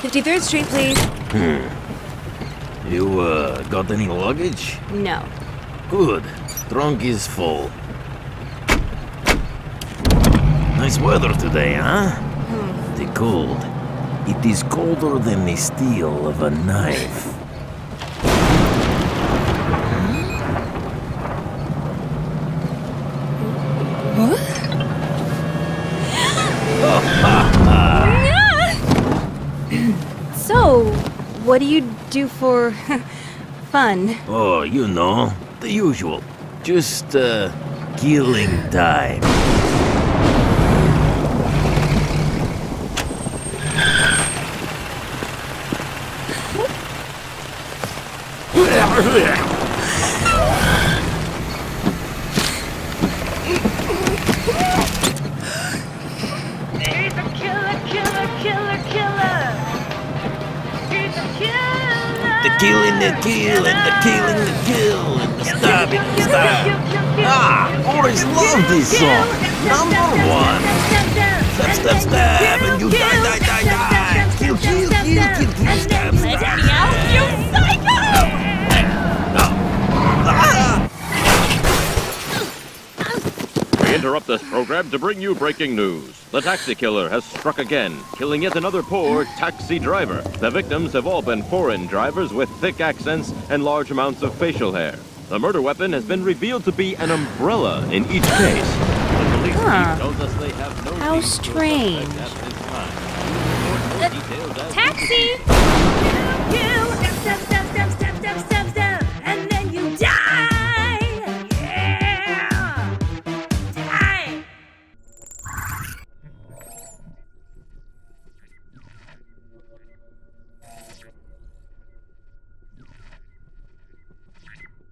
Fifty-third Street, please. Hmm. You, uh, got any luggage? No. Good. Trunk is full. Nice weather today, huh? Hmm. The cold. It is colder than the steel of a knife. What do you do for fun? Oh, you know, the usual. Just, uh, killing time. He's a killer, killer, killer, killer. Killing, the kill, and the killing, the kill, and the stabbing, the stab. Ah, always love this song. Number one. Stab, stab, stab, interrupt this program to bring you breaking news. The taxi killer has struck again, killing yet another poor taxi driver. The victims have all been foreign drivers with thick accents and large amounts of facial hair. The murder weapon has been revealed to be an umbrella in each case. The police Huh. tells us they have no How strange. suspect at this time. More details uh, Taxi!